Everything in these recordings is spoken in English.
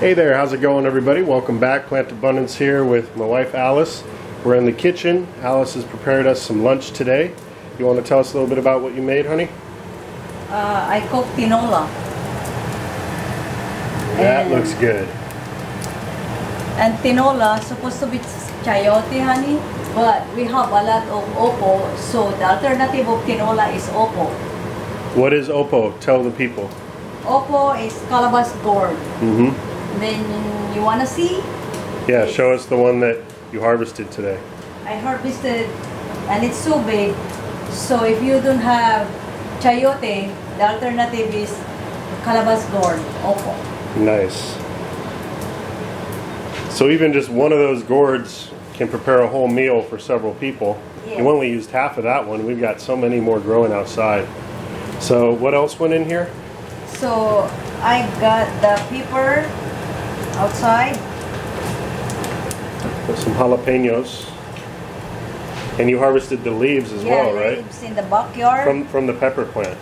Hey there, how's it going everybody? Welcome back. Plant Abundance here with my wife Alice. We're in the kitchen. Alice has prepared us some lunch today. You want to tell us a little bit about what you made, honey? Uh, I cook tinola. That And- looks good. And tinola is supposed to be chayote, honey. But we have a lot of opo, so the alternative of tinola is opo. What is opo? Tell the people. Opo is calabash gourd. Mm-hmm. Then you wanna see? Yeah, show us the one that you harvested today. I harvested, and it's so big. So if you don't have chayote, the alternative is calabash gourd, opo. Nice. So even just one of those gourds can prepare a whole meal for several people. Yes. You only used half of that one. We've got so many more growing outside. So what else went in here? So I got the pepper outside. Some jalapenos. And you harvested the leaves as yeah, well, right? leaves in the backyard. From from the pepper plant.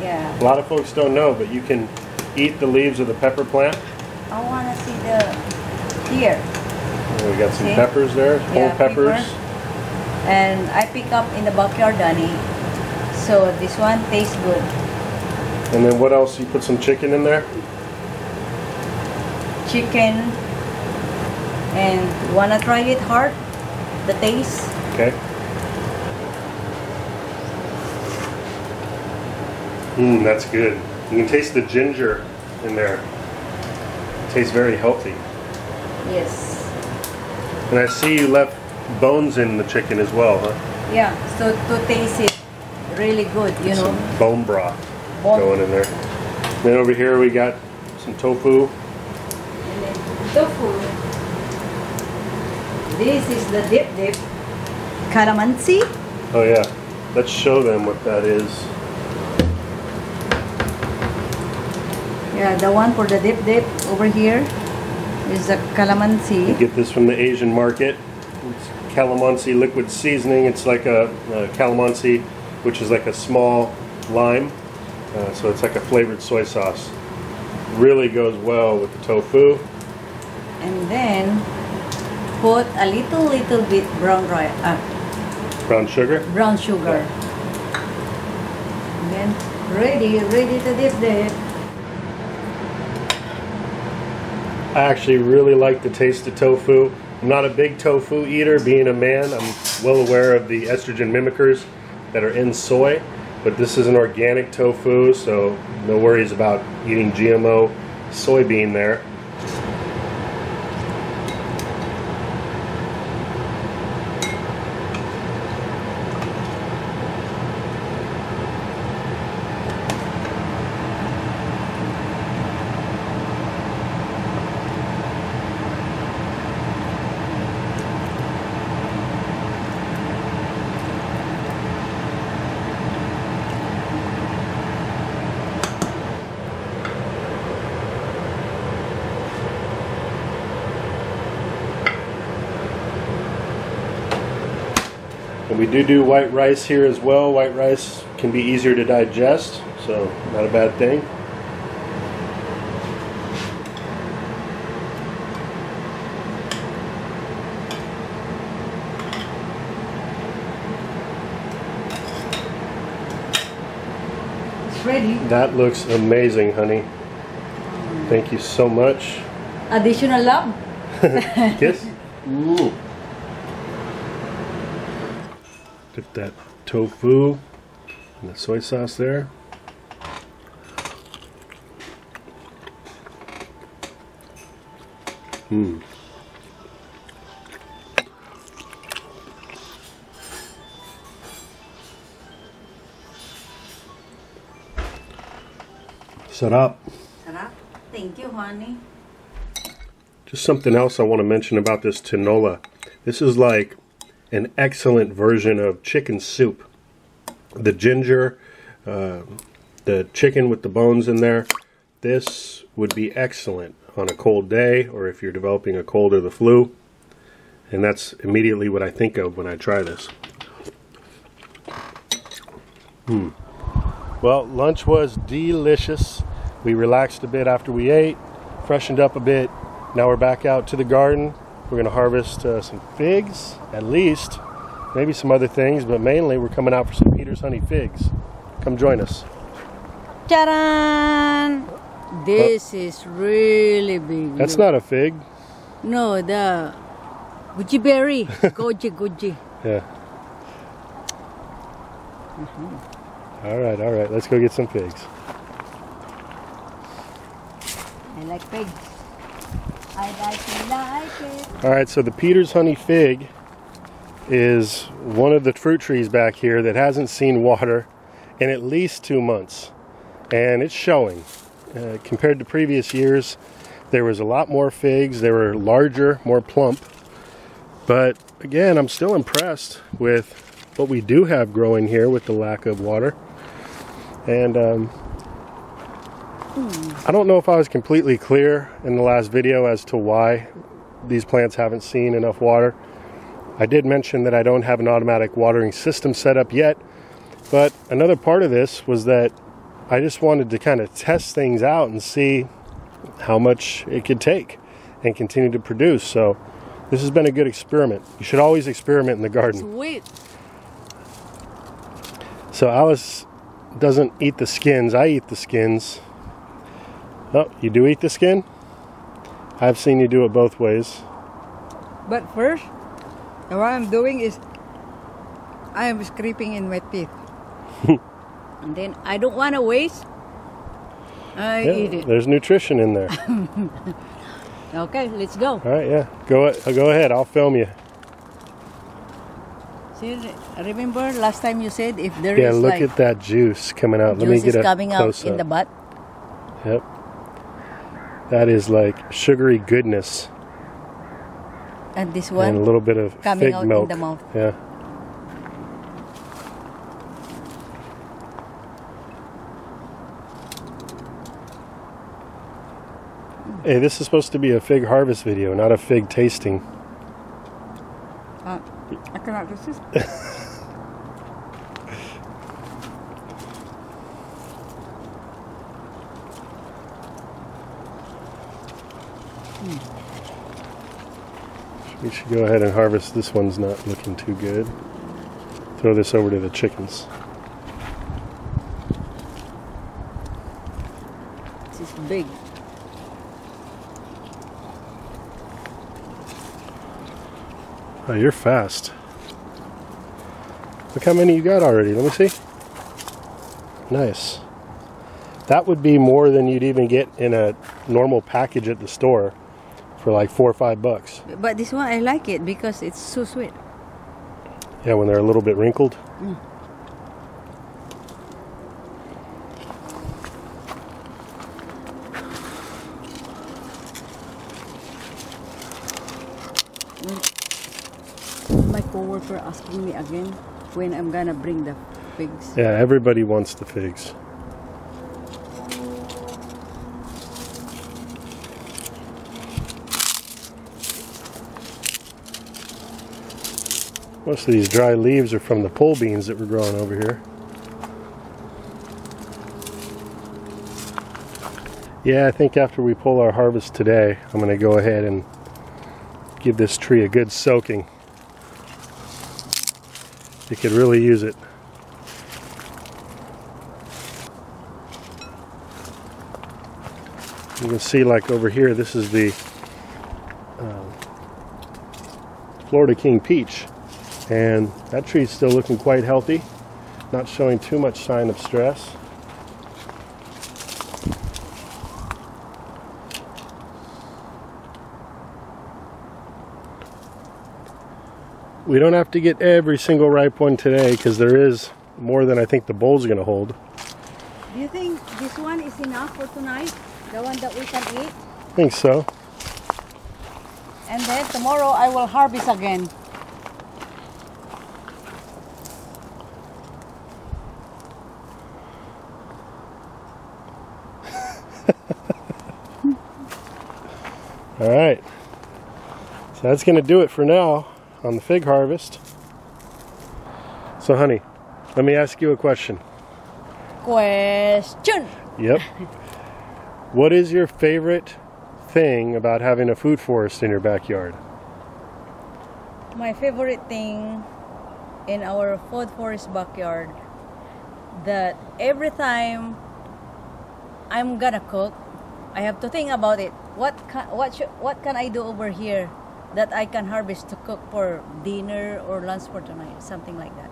yeah. A lot of folks don't know, but you can eat the leaves of the pepper plant. I wanna see the here. And we got some See? peppers there, whole Yeah, peppers. pepper. And I pick up in the backyard, Danny. So this one tastes good. And then what else? You put some chicken in there? Chicken. And wanna try it hard? The taste? Okay. Mmm, that's good. You can taste the ginger in there. tastes very healthy. Yes. And I see you left bones in the chicken as well, huh? Yeah. So to taste it really good, you know. Bone broth Bone. going in there. Then over here we got some tofu. And then tofu. This is the dip dip. Calamansi. Oh yeah. Let's show them what that is. Yeah, the one for the dip dip over here is the calamansi. Get this from the Asian market. It's calamansi liquid seasoning. It's like a, a calamansi, which is like a small lime. Uh, so it's like a flavored soy sauce. Really goes well with the tofu. And then put a little little bit brown uh, Brown sugar. brown sugar. And then ready, ready to dip dip. I actually really like the taste of tofu. I'm not a big tofu eater. Being a man, I'm well aware of the estrogen mimickers that are in soy. But this is an organic tofu, so no worries about eating GMO soybean there. We do do white rice here as well. White rice can be easier to digest, so not a bad thing. It's ready. That looks amazing, honey. Thank you so much. Additional love. yes. Ooh. Put that tofu and the soy sauce there. Mmm. Sarap. Sarap. Thank you, honey. Just something else I want to mention about this tinola. This is like an excellent version of chicken soup. The ginger, uh, the chicken with the bones in there. This would be excellent on a cold day or if you're developing a cold or the flu. And that's immediately what I think of when I try this. Hmm. Well, lunch was delicious. We relaxed a bit after we ate freshened up a bit. Now we're back out to the garden. We're going to harvest uh, some figs, at least. Maybe some other things, but mainly we're coming out for some Peter's Honey figs. Come join us. Charan! This is really big. That's look. not a fig. No, the Gucci berry. Goji, Gucci. Yeah. All right, all right. Let's go get some figs. I like pigs. I like it. All right, so the Peter's Honey Fig is one of the fruit trees back here that hasn't seen water in at least two months. And it's showing. Uh, compared to previous years, there was a lot more figs. They were larger, more plump. But again, I'm still impressed with what we do have growing here with the lack of water. And um, I don't know if I was completely clear in the last video as to why these plants haven't seen enough water. I did mention that I don't have an automatic watering system set up yet, but another part of this was that I just wanted to kind of test things out and see how much it could take and continue to produce. So this has been a good experiment. You should always experiment in the garden. Sweet. So Alice doesn't eat the skins. I eat the skins. Oh, you do eat the skin? I've seen you do it both ways. But first, what I'm doing is I am scraping in my teeth. And then I don't want to waste. I Yeah, eat it. There's nutrition in there. Okay, let's go. All right, yeah. Go uh, go ahead. I'll film you. See, remember last time you said if there is Yeah, look like at that juice coming out. Let me get is a coming out close in the butt. Yep. That is like sugary goodness And this one? and a little bit of coming fig out in milk. the mouth. Yeah. Hey, this is supposed to be a fig harvest video, not a fig tasting. Uh, I cannot resist. We should go ahead and harvest. This one's not looking too good. Throw this over to the chickens. This is big. Oh, you're fast. Look how many you got already. Let me see. Nice. That would be more than you'd even get in a normal package at the store for like four or five bucks. But this one I like it because it's so sweet. Yeah, when they're a little bit wrinkled. Mm. Mm. My coworker asking me again when I'm gonna bring the pigs. Yeah, everybody wants the figs. Most of these dry leaves are from the pole beans that were growing over here. Yeah, I think after we pull our harvest today, I'm going to go ahead and give this tree a good soaking. It could really use it. You can see like over here, this is the um, Florida King Peach. And that tree's still looking quite healthy, not showing too much sign of stress. We don't have to get every single ripe one today because there is more than I think the bowl's going to hold. Do you think this one is enough for tonight? The one that we can eat? I think so. And then tomorrow I will harvest again. All right. So that's going to do it for now on the fig harvest. So, honey, let me ask you a question. Question. Yep. what is your favorite thing about having a food forest in your backyard? My favorite thing in our food forest backyard that every time I'm gonna cook, I have to think about it. What can, what should, what can I do over here that I can harvest to cook for dinner or lunch for tonight, something like that.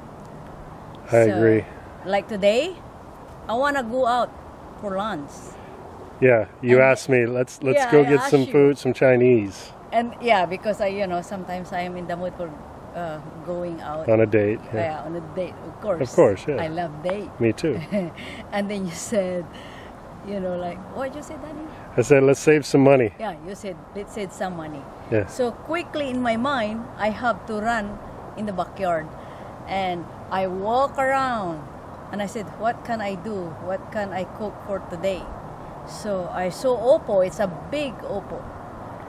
I So, agree. Like today, I wanna go out for lunch. Yeah, you And- asked me. Let's let's Yeah, go I get some you. food, some Chinese And yeah, because I, you know, sometimes I am in the mood for uh, going out. on a date. yeah. Yeah. on a date, of course. Of course, yeah. I love date. Me too. and then you said, you know, like, what you said, Danny? I said, let's save some money. Yeah, you said, let's save some money. Yeah. So quickly in my mind, I have to run in the backyard. And I walk around and I said, what can I do? What can I cook for today? So I saw opo. It's a big opo.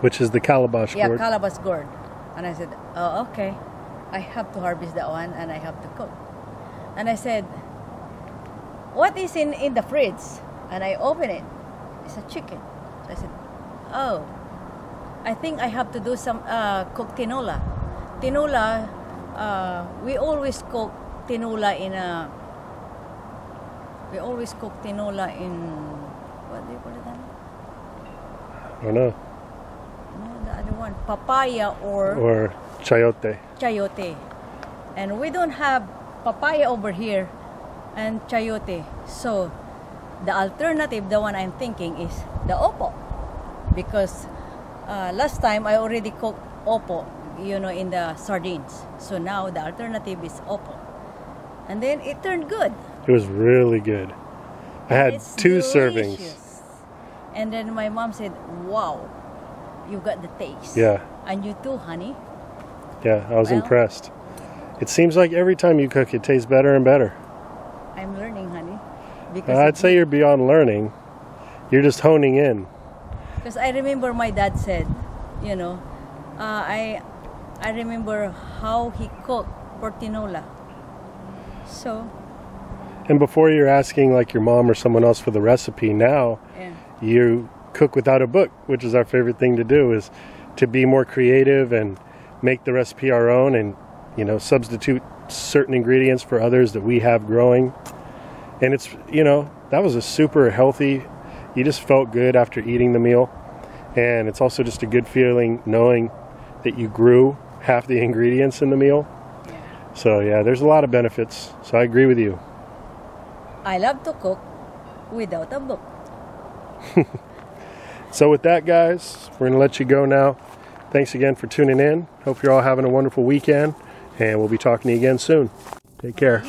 Which is the calabash Yeah, gourd. calabash gourd. And I said, oh, okay. I have to harvest that one and I have to cook. And I said, what is in, in the fridge? And I open it. It's a chicken. So I said, oh, I think I have to do some, uh, cook tinola. Tinola, uh, we always cook tinola in a, we always cook tinola in, what do you call it? Ann? I don't know. No, the other one, papaya or Or chayote. chayote. And we don't have papaya over here and chayote. So the alternative, the one I'm thinking is the opo. Because uh, last time I already cooked opo, you know, in the sardines. So now the alternative is opo. And then it turned good. It was really good. I had It's two servings. delicious. And then my mom said, wow, you got the taste. Yeah, And you too, honey. yeah, I was Well- impressed. It seems like every time you cook, it tastes better and better. I'm learning. Because I'd say you're beyond learning. You're just honing in. because I remember my dad said, you know, uh, I I remember how he cooked portinola. So And before you're asking like your mom or someone else for the recipe, now yeah, you cook without a book, which is our favorite thing to do is to be more creative and make the recipe our own and you know substitute certain ingredients for others that we have growing. And it's you know, that was a super healthy you just felt good after eating the meal. And it's also just a good feeling knowing that you grew half the ingredients in the meal. So yeah, there's a lot of benefits. So I agree with you. I love to cook without a book. So with that, guys, we're gonna let you go now. Thanks again for tuning in. Hope you're all having a wonderful weekend, and we'll be talking to you again soon. Take care.